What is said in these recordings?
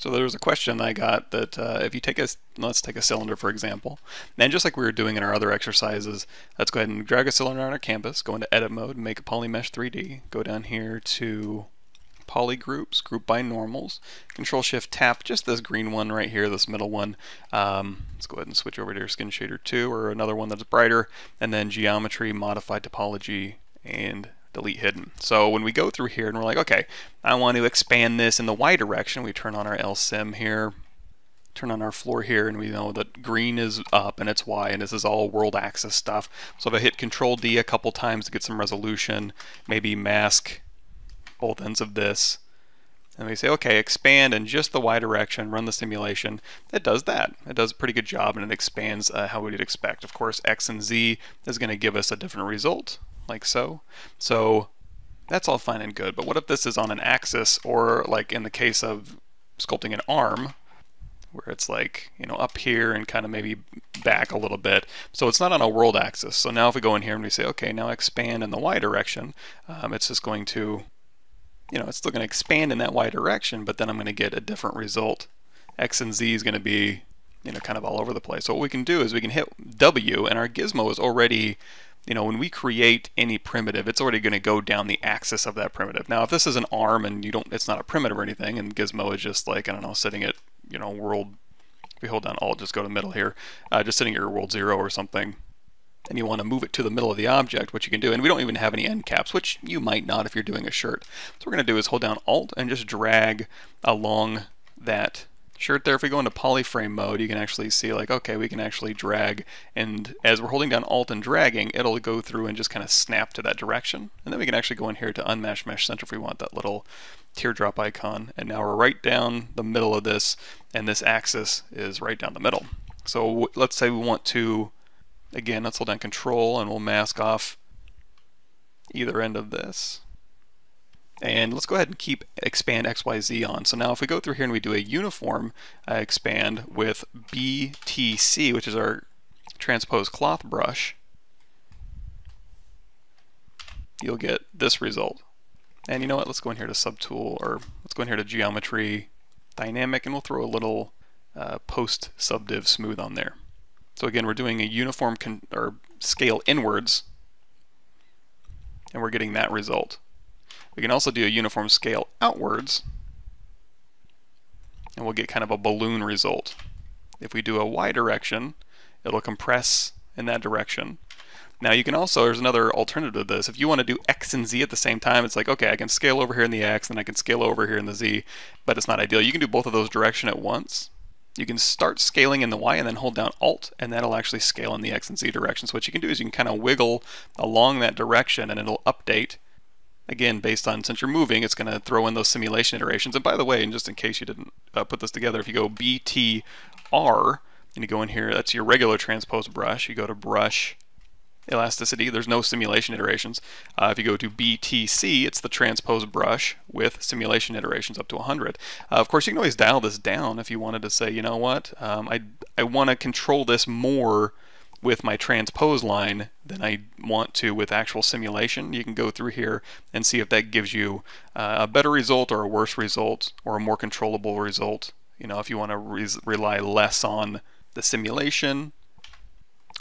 So there was a question I got that uh, if you take a, let's take a cylinder for example, and just like we were doing in our other exercises, let's go ahead and drag a cylinder on our canvas, go into edit mode, make a polymesh 3D, go down here to poly groups, group by normals, control shift tap just this green one right here, this middle one. Um, let's go ahead and switch over to your skin shader 2 or another one that's brighter, and then geometry, modify topology, and delete hidden. So when we go through here and we're like, okay, I want to expand this in the Y direction, we turn on our LSIM here, turn on our floor here, and we know that green is up and it's Y, and this is all world axis stuff. So if I hit Control D a couple times to get some resolution, maybe mask both ends of this, and we say, okay, expand in just the Y direction, run the simulation, it does that. It does a pretty good job and it expands uh, how we'd expect. Of course, X and Z is going to give us a different result like so. So that's all fine and good, but what if this is on an axis, or like in the case of sculpting an arm, where it's like, you know, up here and kind of maybe back a little bit. So it's not on a world axis. So now if we go in here and we say, okay, now expand in the y direction, um, it's just going to, you know, it's still going to expand in that y direction, but then I'm going to get a different result. X and Z is going to be, you know, kind of all over the place. So what we can do is we can hit W, and our gizmo is already you know, when we create any primitive, it's already going to go down the axis of that primitive. Now, if this is an arm and you don't, it's not a primitive or anything, and Gizmo is just like, I don't know, sitting at, you know, world, if we hold down Alt, just go to the middle here, uh, just sitting at your world zero or something, and you want to move it to the middle of the object, which you can do, and we don't even have any end caps, which you might not if you're doing a shirt. So what we're going to do is hold down Alt and just drag along that shirt there, if we go into polyframe mode, you can actually see like, okay, we can actually drag, and as we're holding down Alt and dragging, it'll go through and just kind of snap to that direction. And then we can actually go in here to Unmatch Mesh Center if we want that little teardrop icon. And now we're right down the middle of this, and this axis is right down the middle. So let's say we want to, again, let's hold down Control, and we'll mask off either end of this. And let's go ahead and keep expand XYZ on. So now if we go through here and we do a uniform uh, expand with BTC, which is our transpose cloth brush, you'll get this result. And you know what, let's go in here to subtool, or let's go in here to geometry, dynamic, and we'll throw a little uh, post subdiv smooth on there. So again, we're doing a uniform or scale inwards, and we're getting that result. We can also do a uniform scale outwards, and we'll get kind of a balloon result. If we do a y direction, it'll compress in that direction. Now you can also, there's another alternative to this. If you want to do x and z at the same time, it's like, okay, I can scale over here in the x, and I can scale over here in the z, but it's not ideal. You can do both of those direction at once. You can start scaling in the y and then hold down alt, and that'll actually scale in the x and z direction. So what you can do is you can kind of wiggle along that direction, and it'll update again, based on, since you're moving, it's going to throw in those simulation iterations. And by the way, and just in case you didn't uh, put this together, if you go BTR, and you go in here, that's your regular transpose brush, you go to brush, elasticity, there's no simulation iterations. Uh, if you go to BTC, it's the transpose brush with simulation iterations up to 100. Uh, of course, you can always dial this down if you wanted to say, you know what, um, I, I want to control this more with my transpose line than I want to with actual simulation. You can go through here and see if that gives you uh, a better result or a worse result or a more controllable result. You know, if you want to re rely less on the simulation,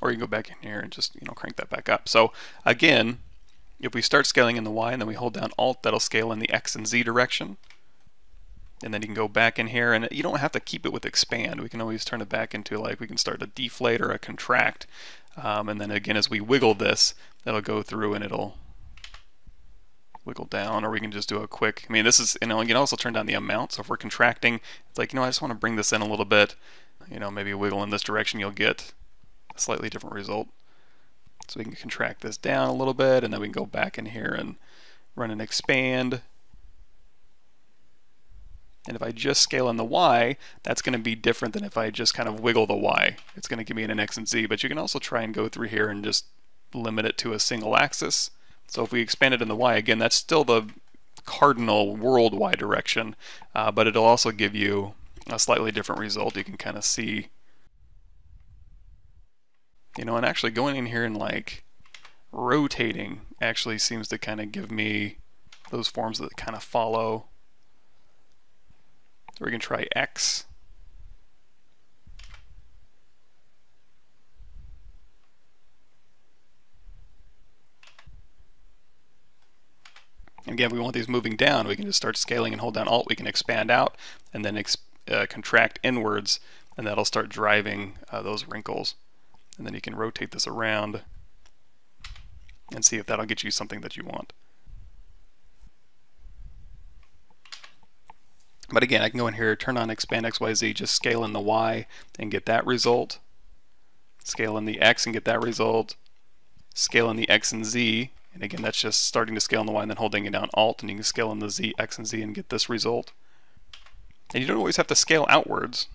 or you can go back in here and just, you know, crank that back up. So again, if we start scaling in the Y and then we hold down Alt, that'll scale in the X and Z direction. And then you can go back in here and you don't have to keep it with expand. We can always turn it back into like we can start a deflate or a contract. Um, and then again as we wiggle this that'll go through and it'll wiggle down or we can just do a quick I mean this is you know you can also turn down the amount. So if we're contracting it's like you know I just want to bring this in a little bit. You know maybe wiggle in this direction you'll get slightly different result so we can contract this down a little bit and then we can go back in here and run an expand and if I just scale in the y, that's going to be different than if I just kind of wiggle the y. It's going to give me an x and z, but you can also try and go through here and just limit it to a single axis. So if we expand it in the y, again, that's still the cardinal world y direction, uh, but it'll also give you a slightly different result. You can kind of see, you know, and actually going in here and like rotating actually seems to kind of give me those forms that kind of follow So we can try X. And again, if we want these moving down, we can just start scaling and hold down Alt. We can expand out and then uh, contract inwards, and that'll start driving uh, those wrinkles. And then you can rotate this around and see if that'll get you something that you want. But again, I can go in here, turn on expand XYZ, just scale in the Y and get that result. Scale in the X and get that result. Scale in the X and Z, and again, that's just starting to scale in the Y and then holding it down Alt, and you can scale in the Z, X, and Z and get this result. And you don't always have to scale outwards.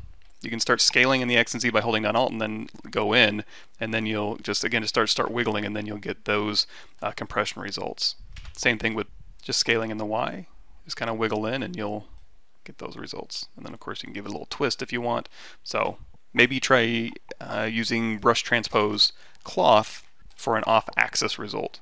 You can start scaling in the X and Z by holding down Alt and then go in, and then you'll just, again, just start, start wiggling, and then you'll get those uh, compression results. Same thing with just scaling in the Y. Just kind of wiggle in, and you'll get those results. And then of course you can give it a little twist if you want. So maybe try uh, using brush transpose cloth for an off-axis result.